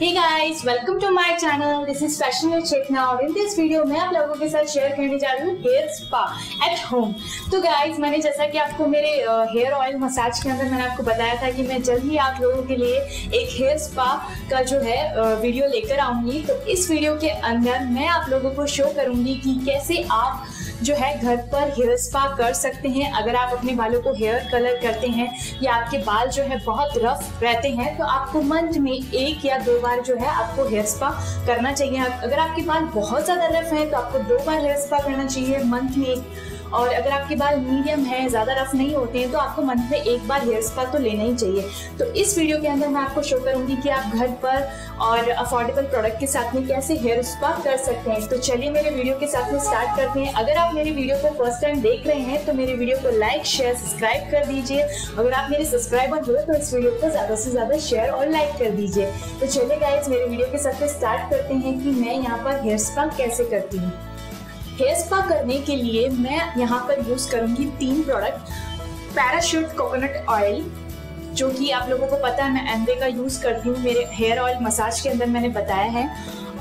Hey guys, welcome to my channel. This is Fashion with Chekna और in this video मैं आप लोगों के साथ शेयर करने जा रही हूँ हेयर स्पा एट होम तो गाइस मैंने जैसा कि आपको मेरे हेयर ऑयल मसाज के अंदर मैंने आपको बताया था कि मैं जल्द ही आप लोगों के लिए एक हेयर स्पा का जो है वीडियो लेकर आऊँगी। तो इस वीडियो के अंदर मैं आप लोगों को शो करूँगी कि कैसे आप जो है घर पर हेयर स्पा कर सकते हैं। अगर आप अपने बालों को हेयर कलर करते हैं या आपके बाल जो है बहुत रफ रहते हैं तो आपको मंथ में एक या दो बार जो है आपको हेयर स्पा करना चाहिए। अगर आपके बाल बहुत ज़्यादा रफ है तो आपको दो बार हेयर स्पा करना चाहिए। मंथ में और अगर आपके बाल मीडियम है, ज़्यादा रफ नहीं होते हैं तो आपको मंथ में एक बार हेयर स्पा तो लेना ही चाहिए। तो इस वीडियो के अंदर मैं आपको शो करूँगी कि आप घर पर और अफोर्डेबल प्रोडक्ट के साथ में कैसे हेयर स्पा कर सकते हैं। तो चलिए मेरे वीडियो के साथ में स्टार्ट करते हैं। अगर आप मेरे वीडियो को फ़र्स्ट टाइम देख रहे हैं तो मेरे वीडियो को लाइक शेयर सब्सक्राइब कर दीजिए। अगर आप मेरे सब्सक्राइबर हो तो इस वीडियो को ज़्यादा से ज़्यादा शेयर और लाइक कर दीजिए। तो चलिए गाइज़ मेरे वीडियो के साथ में स्टार्ट करते हैं कि मैं यहाँ पर हेयर स्पा कैसे करती हूँ। हेयर स्पा करने के लिए मैं यहाँ पर यूज़ करूँगी तीन प्रोडक्ट पैराशूट कोकोनट ऑयल जो कि आप लोगों को पता है मैं एम्बे का यूज़ करती हूँ मेरे हेयर ऑयल मसाज के अंदर मैंने बताया है.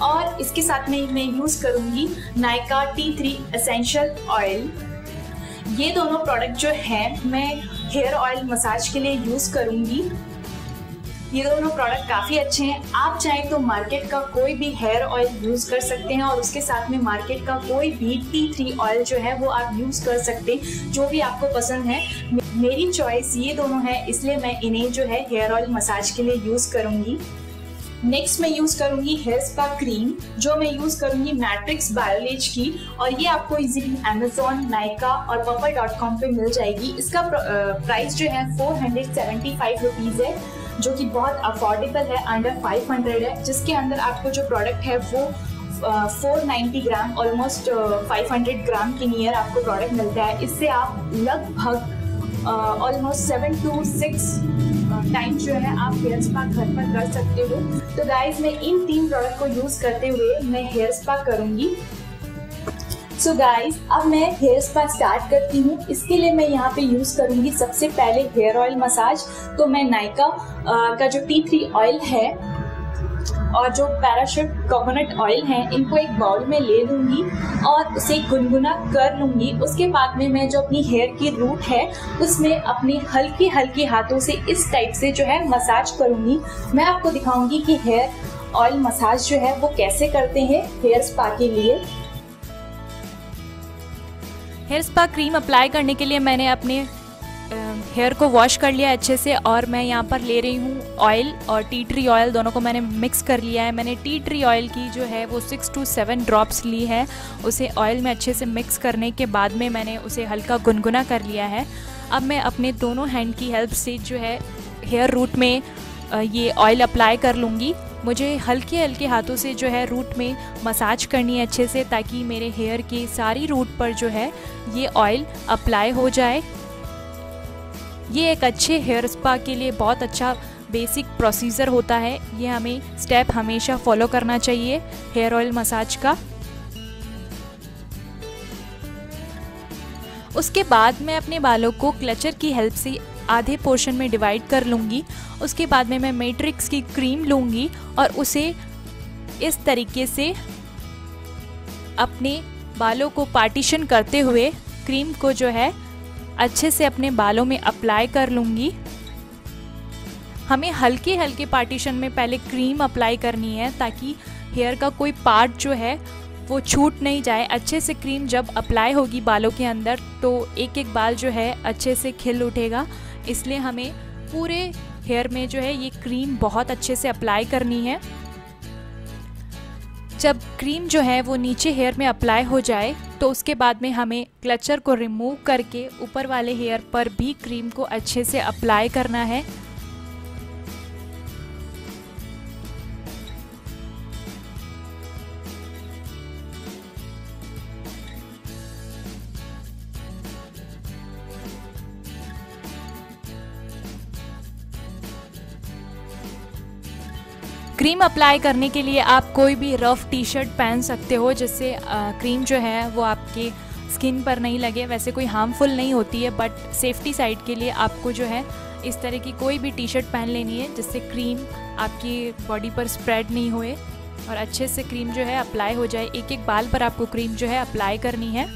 और इसके साथ में मैं यूज़ करूँगी Nykaa tea tree essential oil ये दोनों प्रोडक्ट जो हैं, मैं हेयर ऑयल मसाज के लिए यूज़ करूँगी. ये दोनों प्रोडक्ट काफ़ी अच्छे हैं। आप चाहें तो मार्केट का कोई भी हेयर ऑयल यूज़ कर सकते हैं और उसके साथ में मार्केट का कोई भी टी थ्री ऑयल जो है वो आप यूज़ कर सकते हैं, जो भी आपको पसंद है। मेरी चॉइस ये दोनों है, इसलिए मैं इन्हें जो है हेयर ऑयल मसाज के लिए यूज़ करूँगी। नेक्स्ट मैं यूज़ करूँगी हेयर स्पा क्रीम जो मैं यूज़ करूँगी मैट्रिक्स बायोलेज की, और ये आपको इजीली अमेजोन नाइका और पपर डॉट कॉम पर मिल जाएगी। इसका प्राइस जो है four hundred seventy five rupees है। जो कि बहुत अफोर्डेबल है अंडर 500 है, जिसके अंदर आपको जो प्रोडक्ट है वो four ninety gram almost five hundred gram के नियर आपको प्रोडक्ट मिलता है। इससे आप लगभग almost seven to six time जो है आप हेयर स्पा घर पर कर सकते हो। तो गाइज़ मैं इन तीन प्रोडक्ट को यूज़ करते हुए मैं हेयर स्पा करूँगी। सो so गाइस अब मैं हेयर स्पा स्टार्ट करती हूँ। इसके लिए मैं यहाँ पे यूज़ करूँगी सबसे पहले हेयर ऑयल मसाज तो मैं नाइका का जो टी थ्री ऑयल है और जो पैराशूट कोकोनट ऑयल है, इनको एक बाउल में ले लूँगी और उसे गुनगुना कर लूँगी। उसके बाद में मैं जो अपनी हेयर की रूट है, उसमें अपनी हल्की हल्की हाथों से इस टाइप से जो है मसाज करूँगी। मैं आपको दिखाऊँगी कि हेयर ऑयल मसाज जो है वो कैसे करते हैं हेयर स्पा के लिए। हेयर स्पा क्रीम अप्लाई करने के लिए मैंने अपने हेयर को वॉश कर लिया अच्छे से और मैं यहाँ पर ले रही हूँ ऑयल और टी ट्री ऑयल दोनों को मैंने मिक्स कर लिया है। मैंने टी ट्री ऑयल की जो है वो सिक्स टू सेवन ड्रॉप्स ली है। उसे ऑयल में अच्छे से मिक्स करने के बाद में मैंने उसे हल्का गुनगुना कर लिया है। अब मैं अपने दोनों हैंड की हेल्प से जो है हेयर रूट में ये ऑयल अप्लाई कर लूँगी। मुझे हल्के हल्के हाथों से जो है रूट में मसाज करनी है अच्छे से, ताकि मेरे हेयर के सारी रूट पर जो है ये ऑयल अप्लाई हो जाए। ये एक अच्छे हेयर स्पा के लिए बहुत अच्छा बेसिक प्रोसीजर होता है। ये हमें स्टेप हमेशा फॉलो करना चाहिए हेयर ऑयल मसाज का। उसके बाद मैं अपने बालों को क्लचर की हेल्प से आधे पोर्शन में डिवाइड कर लूँगी, उसके बाद में मैं मैट्रिक्स की क्रीम लूँगी और उसे इस तरीके से अपने बालों को पार्टीशन करते हुए क्रीम को जो है अच्छे से अपने बालों में अप्लाई कर लूँगी। हमें हल्के हल्के पार्टीशन में पहले क्रीम अप्लाई करनी है ताकि हेयर का कोई पार्ट जो है वो छूट नहीं जाए। अच्छे से क्रीम जब अप्लाई होगी बालों के अंदर तो एक एक बाल जो है अच्छे से खिल उठेगा। इसलिए हमें पूरे हेयर में जो है ये क्रीम बहुत अच्छे से अप्लाई करनी है। जब क्रीम जो है वो नीचे हेयर में अप्लाई हो जाए तो उसके बाद में हमें क्लचर को रिमूव करके ऊपर वाले हेयर पर भी क्रीम को अच्छे से अप्लाई करना है। क्रीम अप्लाई करने के लिए आप कोई भी रफ़ टी शर्ट पहन सकते हो, जिससे क्रीम जो है वो आपके स्किन पर नहीं लगे। वैसे कोई हार्मफुल नहीं होती है बट सेफ्टी साइड के लिए आपको जो है इस तरह की कोई भी टी शर्ट पहन लेनी है, जिससे क्रीम आपकी बॉडी पर स्प्रेड नहीं होए और अच्छे से क्रीम जो है अप्लाई हो जाए। एक एक बाल पर आपको क्रीम जो है अप्लाई करनी है।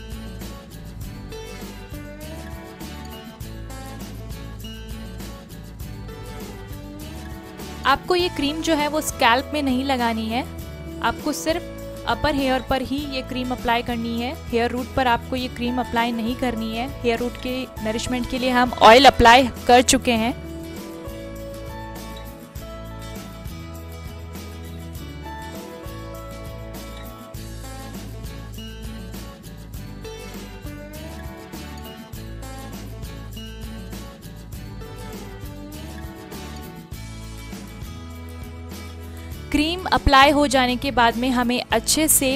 आपको ये क्रीम जो है वो स्कैल्प में नहीं लगानी है। आपको सिर्फ़ अपर हेयर पर ही ये क्रीम अप्लाई करनी है। हेयर रूट पर आपको ये क्रीम अप्लाई नहीं करनी है। हेयर रूट के नरिशमेंट के लिए हम ऑयल अप्लाई कर चुके हैं। क्रीम अप्लाई हो जाने के बाद में हमें अच्छे से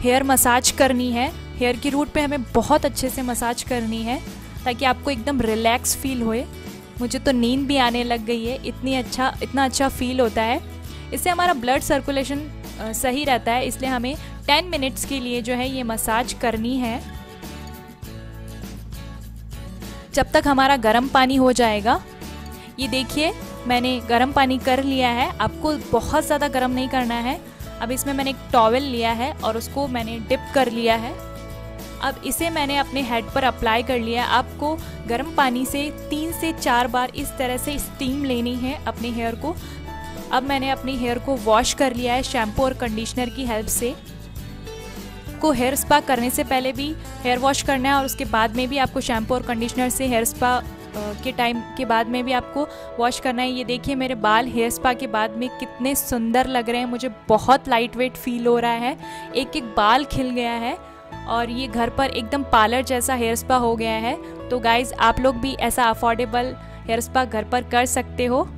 हेयर मसाज करनी है। हेयर की रूट पे हमें बहुत अच्छे से मसाज करनी है ताकि आपको एकदम रिलैक्स फील होए। मुझे तो नींद भी आने लग गई है। इतनी अच्छा इतना अच्छा फील होता है। इससे हमारा ब्लड सर्कुलेशन सही रहता है। इसलिए हमें 10 मिनट्स के लिए जो है ये मसाज करनी है। जब तक हमारा गर्म पानी हो जाएगा, ये देखिए मैंने गर्म पानी कर लिया है। आपको बहुत ज़्यादा गर्म नहीं करना है। अब इसमें मैंने एक टॉवल लिया है और उसको मैंने डिप कर लिया है। अब इसे मैंने अपने हेड पर अप्लाई कर लिया है। आपको गर्म पानी से तीन से चार बार इस तरह से स्टीम लेनी है अपने हेयर को। अब मैंने अपने हेयर को वॉश कर लिया है शैम्पू और कंडीशनर की हेल्प से। को हेयर स्पा करने से पहले भी हेयर वॉश करना है और उसके बाद में भी आपको शैम्पू और कंडीशनर से हेयर स्पा के टाइम के बाद में भी आपको वॉश करना है। ये देखिए, मेरे बाल हेयर स्पा के बाद में कितने सुंदर लग रहे हैं। मुझे बहुत लाइट वेट फील हो रहा है। एक एक बाल खिल गया है और ये घर पर एकदम पार्लर जैसा हेयर स्पा हो गया है। तो गाइज़ आप लोग भी ऐसा अफोर्डेबल हेयर स्पा घर पर कर सकते हो।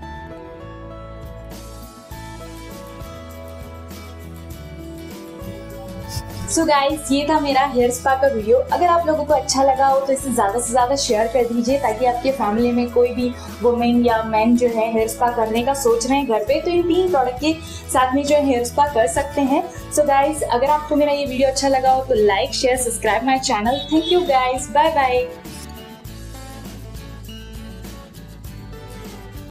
सो so गाइस ये था मेरा हेयर स्पा का वीडियो अगर आप लोगों को अच्छा लगा हो तो इसे ज़्यादा से ज़्यादा शेयर कर दीजिए, ताकि आपके फैमिली में कोई भी वुमेन या मैन जो है हेयर स्पा करने का सोच रहे हैं घर पे तो इन तीन प्रोडक्ट के साथ में जो है हेयर स्पा कर सकते हैं. सो so गाइस अगर आपको मेरा ये वीडियो अच्छा लगा हो तो like share subscribe my channel thank you guys bye bye